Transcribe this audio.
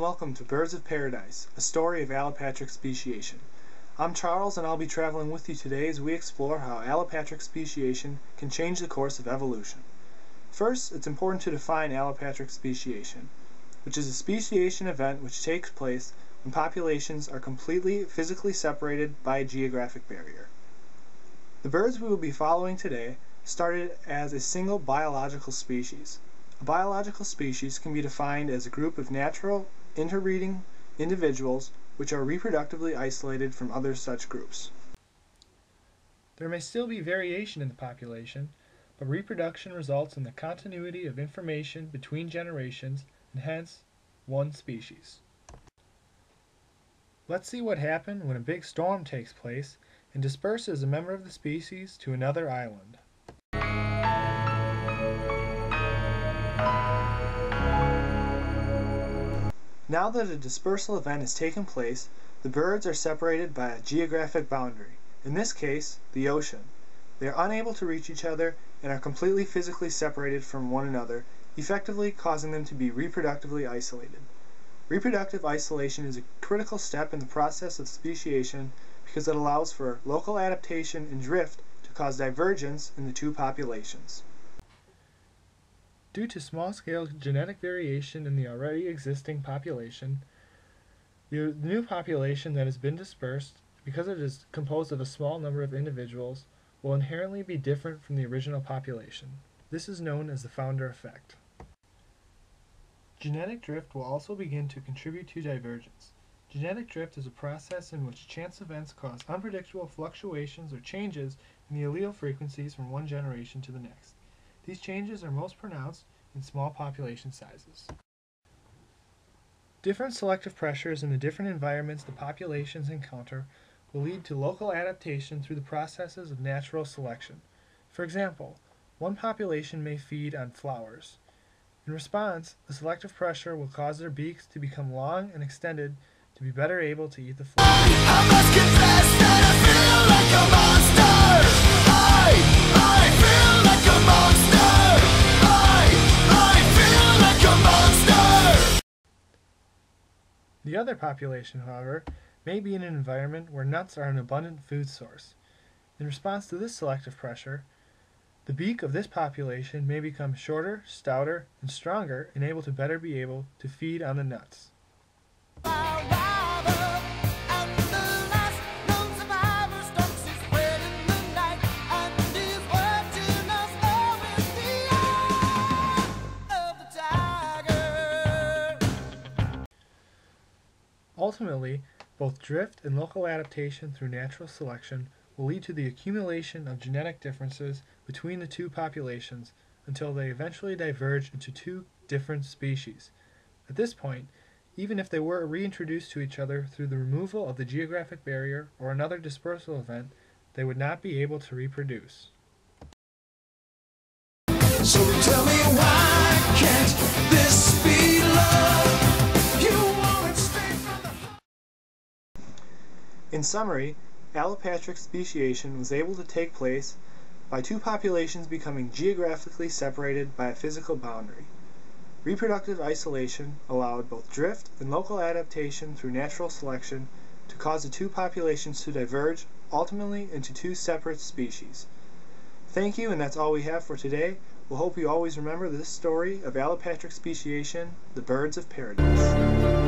welcome to Birds of Paradise, a story of allopatric speciation. I'm Charles and I'll be traveling with you today as we explore how allopatric speciation can change the course of evolution. First, it's important to define allopatric speciation, which is a speciation event which takes place when populations are completely physically separated by a geographic barrier. The birds we will be following today started as a single biological species. A biological species can be defined as a group of natural interbreeding individuals which are reproductively isolated from other such groups. There may still be variation in the population, but reproduction results in the continuity of information between generations and hence one species. Let's see what happens when a big storm takes place and disperses a member of the species to another island. Now that a dispersal event has taken place, the birds are separated by a geographic boundary, in this case, the ocean. They are unable to reach each other and are completely physically separated from one another, effectively causing them to be reproductively isolated. Reproductive isolation is a critical step in the process of speciation because it allows for local adaptation and drift to cause divergence in the two populations. Due to small-scale genetic variation in the already existing population, the new population that has been dispersed, because it is composed of a small number of individuals, will inherently be different from the original population. This is known as the founder effect. Genetic drift will also begin to contribute to divergence. Genetic drift is a process in which chance events cause unpredictable fluctuations or changes in the allele frequencies from one generation to the next. These changes are most pronounced in small population sizes. Different selective pressures in the different environments the populations encounter will lead to local adaptation through the processes of natural selection. For example, one population may feed on flowers. In response, the selective pressure will cause their beaks to become long and extended to be better able to eat the flowers. The other population, however, may be in an environment where nuts are an abundant food source. In response to this selective pressure, the beak of this population may become shorter, stouter, and stronger and able to better be able to feed on the nuts. Ultimately, both drift and local adaptation through natural selection will lead to the accumulation of genetic differences between the two populations until they eventually diverge into two different species. At this point, even if they were reintroduced to each other through the removal of the geographic barrier or another dispersal event, they would not be able to reproduce. So In summary, allopatric speciation was able to take place by two populations becoming geographically separated by a physical boundary. Reproductive isolation allowed both drift and local adaptation through natural selection to cause the two populations to diverge, ultimately into two separate species. Thank you, and that's all we have for today. We'll hope you always remember this story of allopatric speciation, the birds of paradise.